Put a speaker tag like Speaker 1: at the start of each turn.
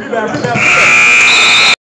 Speaker 1: Yeah, yeah, yeah.